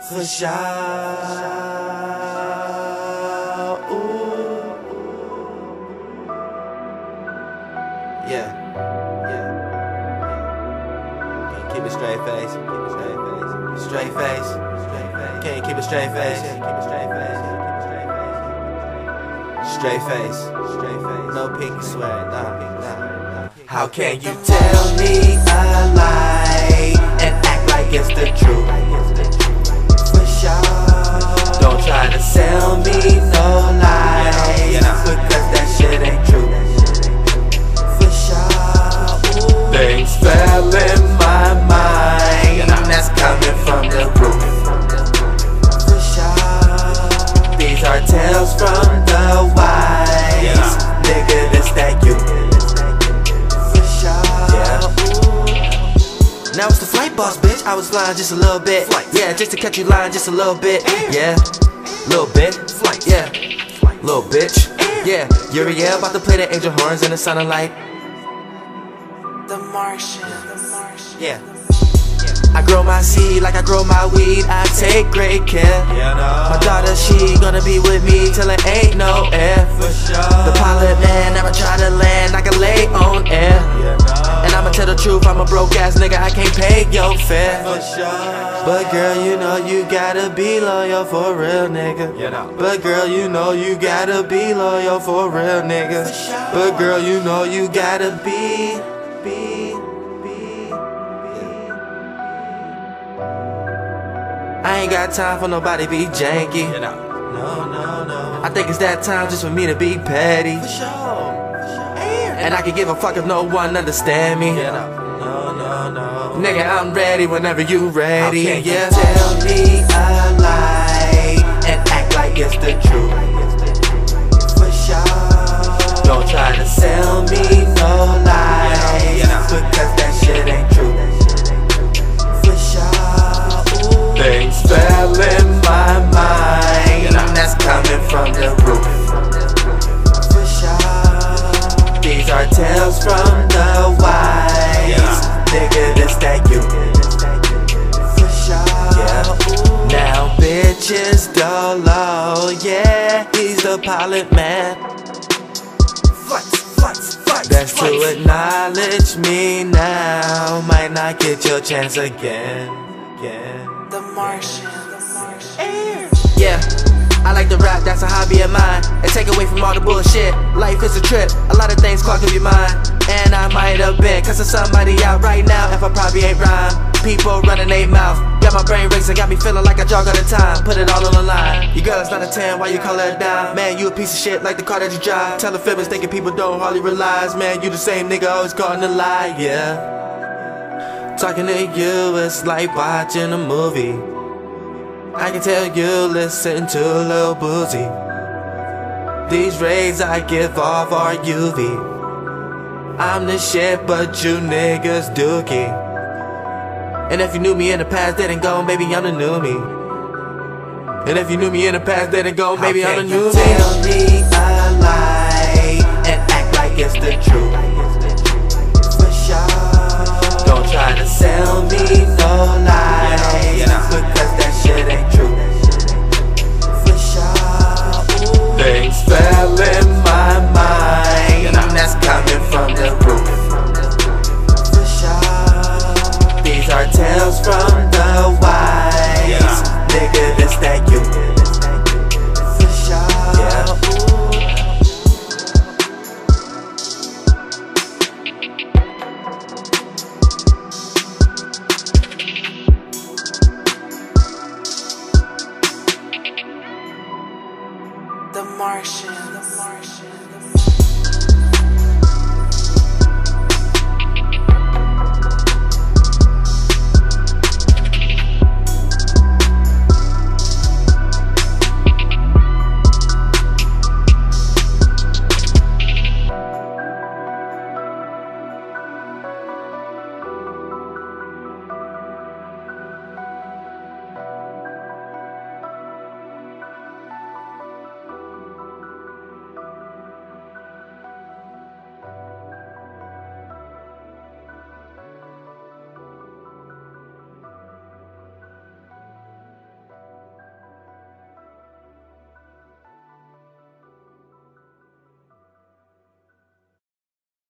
For. Yeah. Yeah. Can't keep a straight face. Keep a straight face. Straight face. Can't keep a straight face. Keep a straight face. Straight face. Straight face. No pinky sweat. Nah. Nah. How can you tell me a lie and act like it's the truth? Don't try I was flying just a little bit. Yeah, just to catch you lying just a little bit. Yeah, little bit. Yeah, little bitch. Yeah, Uriel about to play the angel horns in the sunlight. The Martian. The Martian. Yeah. I grow my seed like I grow my weed. I take great care. My daughter, she gonna be with me till it ain't no air. For sure. The pilot man never try to land. I can lay on air. And I'ma tell the truth, I'm a broke ass nigga. I can't pay your fare. But girl, you know you gotta be loyal for real, nigga. But girl, you know you gotta be loyal for real, nigga. But girl, you know you gotta be, be, be, be. I ain't got time for nobody be janky. No, no, no. I think it's that time just for me to be petty. For sure. And I can give a fuck if no one understand me. No, no, no. Nigga, I'm ready whenever you ready. How can yeah. you tell me a lie and act like it's the truth? For sure. Don't try to sell me no lies because that shit ain't true. For sure. Ooh. Things fell in my mind that's coming from the roof. For sure. These are tales from the wise. Nigga, this that you. For sure. Yeah. Now bitches dolo, yeah. He's the pilot man. Flights, flights, flights. That's to acknowledge me now. Might not get your chance again. Again. The Martian. The Martian. Yeah, I like to rap, that's a hobby of mine. And take away from all the bullshit. Life is a trip, a lot of things clog up your mind. And I might have been cussing somebody out right now if I probably ain't rhyme. People running their mouth, got my brain racing, got me feeling like I jog all the time. Put it all on the line. Your girl is not a 10, why you call her down? Man, you a piece of shit like the car that you drive. Tell Telling feelings, thinking people don't hardly realize. Man, you the same nigga always calling a lie, yeah. Talking to you, it's like watching a movie. I can tell you listen to Lil Boosie. These rays I give off are UV. I'm the shit, but you niggas dookie. And if you knew me in the past, dead and gone, baby, I'm the new me. And if you knew me in the past, dead and gone, baby, I'm the new me. Tell me a lie and act like it's the truth. Martians. The Martians.